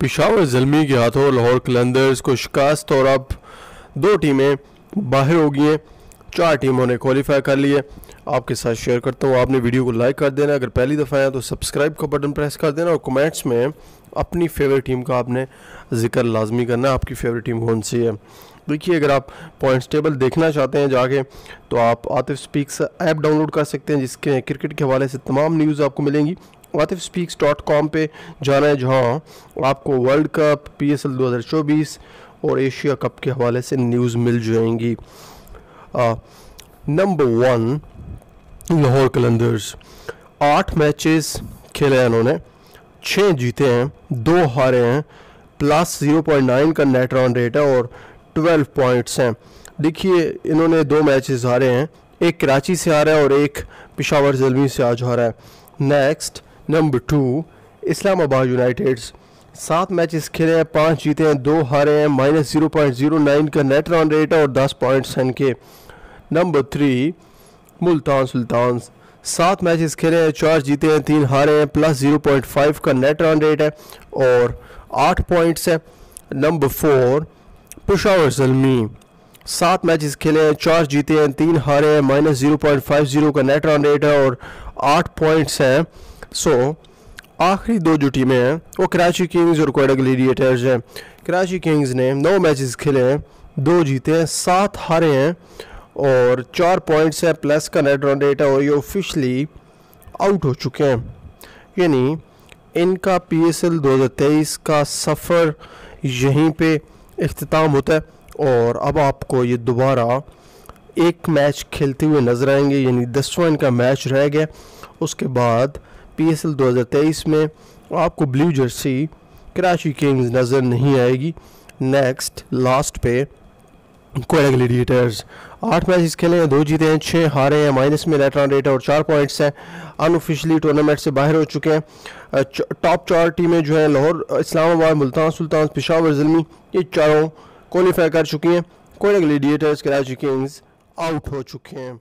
पिशावर जलमी के हाथों लाहौर कलंदर्स को शिकस्त और अब दो टीमें बाहर हो गई हैं। चार टीमों ने क्वालिफाई कर लिए आपके साथ शेयर करता हूँ। आपने वीडियो को लाइक कर देना। अगर पहली दफ़ा है तो सब्सक्राइब का बटन प्रेस कर देना और कमेंट्स में अपनी फेवरेट टीम का आपने ज़िक्र लाजमी करना। आपकी फेवरेट टीम कौन सी है? देखिए, अगर आप पॉइंट्स टेबल देखना चाहते हैं जाके तो आप आतिफ स्पीक्स ऐप डाउनलोड कर सकते हैं, जिसके क्रिकेट के हवाले से तमाम न्यूज़ आपको मिलेंगी। आतिफ स्पीक्स डॉट कॉम पर जाना है, जहाँ आपको world cup P S L दो हज़ार चौबीस और एशिया कप के हवाले से न्यूज़ मिल जाएँगी। नंबर वन लाहौर कलंदर्स आठ मैचेस खेले हैं इन्होंने। छः जीते हैं, दो हारे हैं। प्लस ज़ीरो पॉइंट नाइन का नेट रन रेट है और ट्वेल्व पॉइंट्स हैं। देखिए, इन्होंने दो मैचेस हारे हैं। एक कराची से हारा है और एक पिशावर जलमी से आज हारा है। Next number two Islamabad Uniteds सात मैचेस खेले हैं, पाँच जीते हैं, दो हारे हैं minus zero point zero nine का नेट रन रेट है और दस पॉइंट्स हैं इनके नंबर थ्री मुल्तान सुल्तान सात मैचेस खेले हैं, चार जीते हैं, तीन हारे हैं प्लस ज़ीरो पॉइंट फाइव का नेट रन रेट है और आठ पॉइंट्स है। नंबर फोर पुशावर जलमी सात मैचेस खेले हैं, चार जीते हैं, तीन हारे हैं minus zero point five zero का नेट रन रेट है और आठ पॉइंट्स हैं। सो आखिरी दो जो टीमें हैं, वो कराची किंग्स और कोयडा ग्लेडिएटर्स हैं। कराची किंग्स ने नौ मैचेस खेले हैं, दो जीते हैं, सात हारे हैं और चार पॉइंट्स है, प्लस का नेट रन रेट है और ये ऑफिशली आउट हो चुके हैं। यानी इनका पी एस एल दो हज़ार तेईस का सफ़र यहीं पे अख्ताम होता है और अब आपको ये दोबारा एक मैच खेलते हुए नज़र आएँगे, यानी दसवां इनका मैच रह गया। उसके बाद पी एस एल दो हज़ार तेईस में आपको ब्लू जर्सी कराची किंग्स नज़र नहीं आएगी। नेक्स्ट लास्ट पे कोयला ग्लेडिएटर्स आठ मैचेस खेले हैं, दो जीते हैं छः हारे हैं माइनस में नेट रन रेट और चार पॉइंट्स हैं। अनऑफिशियली टूर्नामेंट से बाहर हो चुके हैं। टॉप चार टीमें जो हैं, लाहौर, इस्लामाबाद, मुल्तान, सुल्तान, पिशावर, जलमी, ये चारों क्वालिफाई कर चुकी हैं। कोयला ग्लेडिएटर्स कराची किंग्स आउट हो चुके हैं।